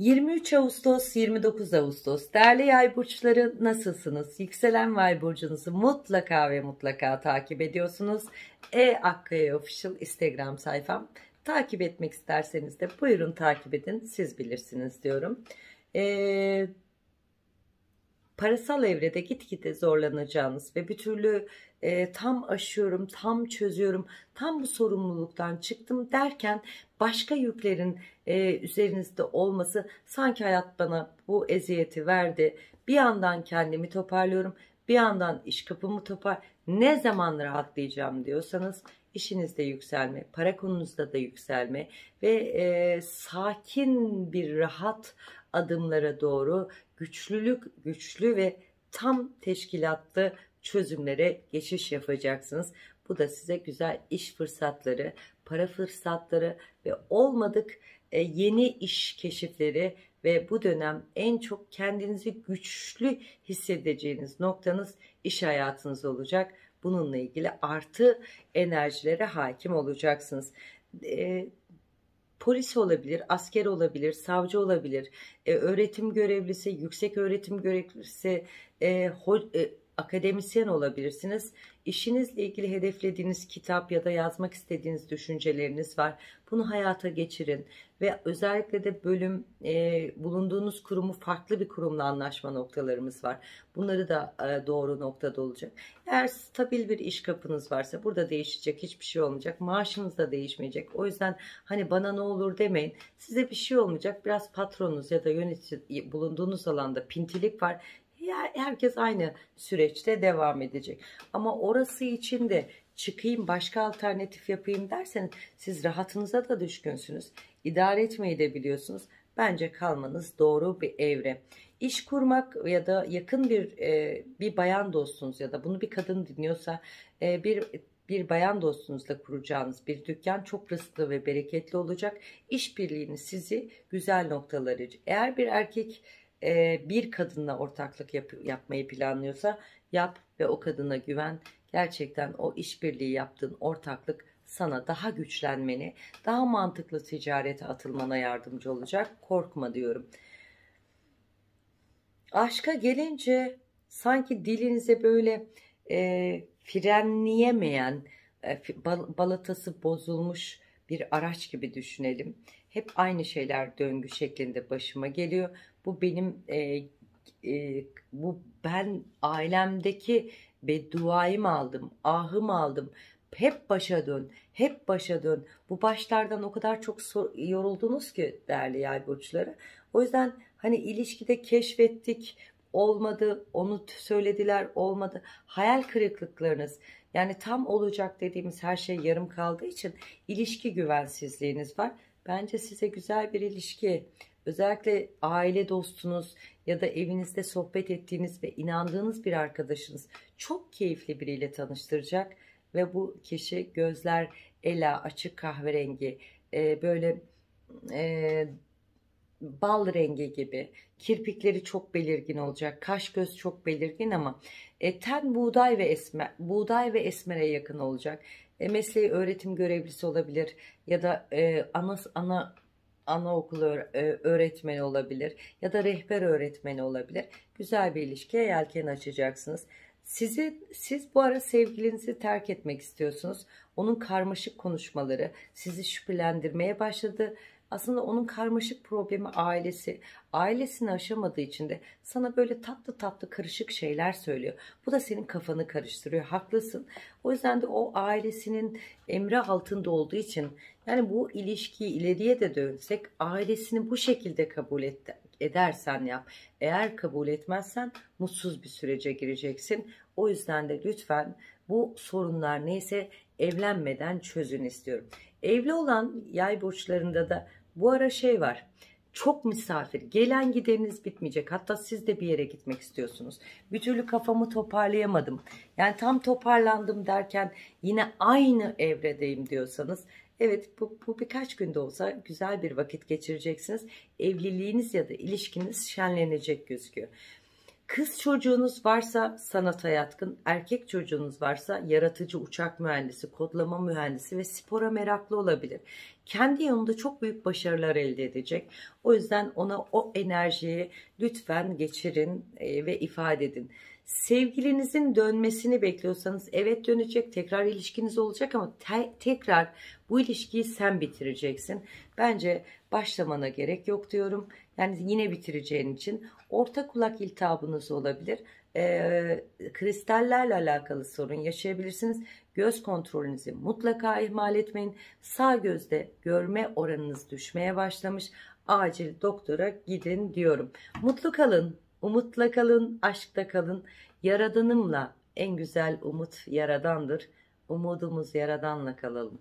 23 Ağustos 29 Ağustos değerli yay burçları nasılsınız? Yükselen yay burcunuzu mutlaka ve mutlaka takip ediyorsunuz. E Akkaya Official Instagram sayfam. Takip etmek isterseniz de buyurun takip edin siz bilirsiniz diyorum. Ee, parasal evrede gitgide zorlanacağınız ve bir türlü e, tam aşıyorum, tam çözüyorum, tam bu sorumluluktan çıktım derken başka yüklerin e, üzerinizde olması sanki hayat bana bu eziyeti verdi. Bir yandan kendimi toparlıyorum, bir yandan iş kapımı topar. Ne zaman rahatlayacağım diyorsanız işinizde yükselme, para konunuzda da yükselme ve e, sakin bir rahat adımlara doğru güçlülük, güçlü ve tam teşkilatlı çözümlere geçiş yapacaksınız. Bu da size güzel iş fırsatları, para fırsatları ve olmadık e, yeni iş keşifleri ve bu dönem en çok kendinizi güçlü hissedeceğiniz noktanız iş hayatınız olacak. Bununla ilgili artı enerjilere hakim olacaksınız. E, polis olabilir, asker olabilir, savcı olabilir, e, öğretim görevlisi, yüksek öğretim görevlisi, e, ho, e, akademisyen olabilirsiniz. İşinizle ilgili hedeflediğiniz kitap ya da yazmak istediğiniz düşünceleriniz var. Bunu hayata geçirin ve özellikle de bölüm e, bulunduğunuz kurumu farklı bir kurumla anlaşma noktalarımız var. Bunları da e, doğru noktada olacak. Eğer stabil bir iş kapınız varsa burada değişecek hiçbir şey olmayacak. Maaşınız da değişmeyecek. O yüzden hani bana ne olur demeyin. Size bir şey olmayacak. Biraz patronunuz ya da yönetici bulunduğunuz alanda pintilik var herkes aynı süreçte devam edecek. Ama orası için de çıkayım başka alternatif yapayım derseniz siz rahatınıza da düşkünsünüz. İdare etmeyi de biliyorsunuz. Bence kalmanız doğru bir evre. İş kurmak ya da yakın bir e, bir bayan dostunuz ya da bunu bir kadın dinliyorsa e, bir bir bayan dostunuzla kuracağınız bir dükkan çok rızklı ve bereketli olacak. İşbirliğini sizi güzel noktaları. Eğer bir erkek e, bir kadınla ortaklık yap, yapmayı planlıyorsa yap ve o kadına güven. Gerçekten o işbirliği yaptığın ortaklık sana daha güçlenmeni, daha mantıklı ticarete atılmana yardımcı olacak. Korkma diyorum. Aşka gelince sanki dilinize böyle e, frenleyemeyen, e, balatası bozulmuş bir araç gibi düşünelim. Hep aynı şeyler döngü şeklinde başıma geliyor. Bu benim e, e, bu ben ailemdeki bedduayı mı aldım, ahı mı aldım? Hep başa dön, hep başa dön. Bu başlardan o kadar çok yoruldunuz ki değerli yay burçları. O yüzden hani ilişkide keşfettik, olmadı, onu söylediler, olmadı. Hayal kırıklıklarınız, yani tam olacak dediğimiz her şey yarım kaldığı için ilişki güvensizliğiniz var. Bence size güzel bir ilişki, özellikle aile dostunuz ya da evinizde sohbet ettiğiniz ve inandığınız bir arkadaşınız çok keyifli biriyle tanıştıracak ve bu kişi gözler ela açık kahverengi e, böyle e, bal rengi gibi kirpikleri çok belirgin olacak kaş göz çok belirgin ama e, ten buğday ve esmer buğday ve esmere yakın olacak e, mesleği öğretim görevlisi olabilir ya da e, ana ana anaokulu e, öğretmeni olabilir ya da rehber öğretmeni olabilir. Güzel bir ilişkiye yelken açacaksınız. Sizi, siz bu ara sevgilinizi terk etmek istiyorsunuz. Onun karmaşık konuşmaları sizi şüphelendirmeye başladı aslında onun karmaşık problemi ailesi. Ailesini aşamadığı için de sana böyle tatlı tatlı karışık şeyler söylüyor. Bu da senin kafanı karıştırıyor. Haklısın. O yüzden de o ailesinin emri altında olduğu için yani bu ilişkiyi ileriye de dönsek ailesini bu şekilde kabul et, edersen yap. Eğer kabul etmezsen mutsuz bir sürece gireceksin. O yüzden de lütfen bu sorunlar neyse evlenmeden çözün istiyorum. Evli olan yay burçlarında da bu ara şey var. Çok misafir. Gelen gideniniz bitmeyecek. Hatta siz de bir yere gitmek istiyorsunuz. Bir türlü kafamı toparlayamadım. Yani tam toparlandım derken yine aynı evredeyim diyorsanız Evet bu, bu birkaç günde olsa güzel bir vakit geçireceksiniz. Evliliğiniz ya da ilişkiniz şenlenecek gözüküyor. Kız çocuğunuz varsa sanata yatkın, erkek çocuğunuz varsa yaratıcı uçak mühendisi, kodlama mühendisi ve spora meraklı olabilir. Kendi yolunda çok büyük başarılar elde edecek. O yüzden ona o enerjiyi lütfen geçirin e, ve ifade edin. Sevgilinizin dönmesini bekliyorsanız evet dönecek tekrar ilişkiniz olacak ama te tekrar bu ilişkiyi sen bitireceksin. Bence başlamana gerek yok diyorum. Yani yine bitireceğin için orta kulak iltihabınız olabilir. E, kristallerle alakalı sorun yaşayabilirsiniz. Göz kontrolünüzü mutlaka ihmal etmeyin. Sağ gözde görme oranınız düşmeye başlamış. Acil doktora gidin diyorum. Mutlu kalın, umutla kalın, aşkta kalın. Yaradanımla en güzel umut yaradandır. Umudumuz yaradanla kalalım.